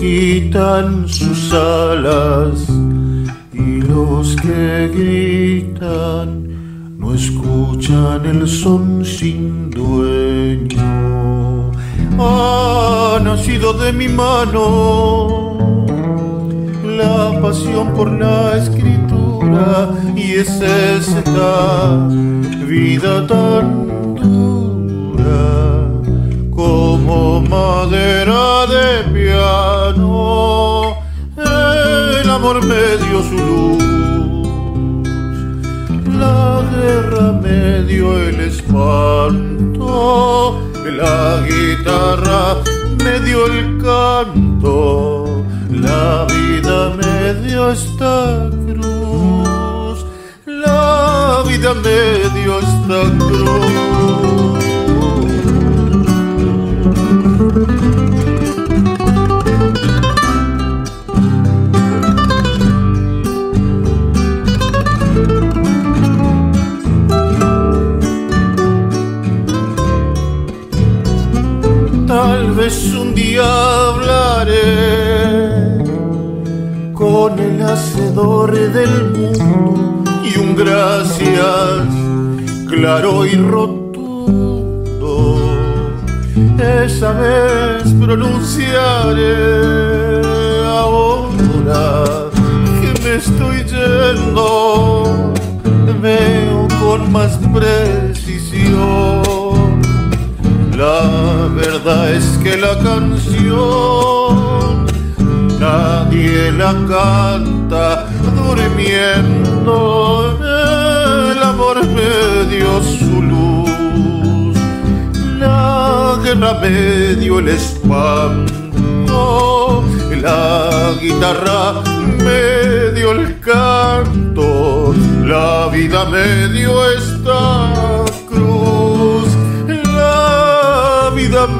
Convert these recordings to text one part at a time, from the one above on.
agitan sus alas y los que gritan no escuchan el son sin dueño. Ha nacido de mi mano la pasión por la escritura y es esta vida tan dura como madera de piano. El amor me dio su luz, la guerra me dio el espanto, la guitarra me dio el canto, la vida me dio esta cruz, la vida me dio esta cruz. Vez un día hablaré con el hacedor del mundo y un gracias claro y rotundo. Esa vez pronunciaré ahora que me estoy yendo. Veo con más precisión canción nadie la canta durmiendo. El amor me dio su luz, la guerra me dio el espanto, la guitarra me dio el canto, la vida me dio esta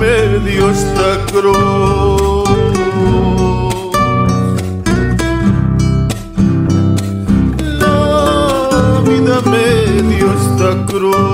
la vida me dio esta cruz. La vida me dio esta cruz.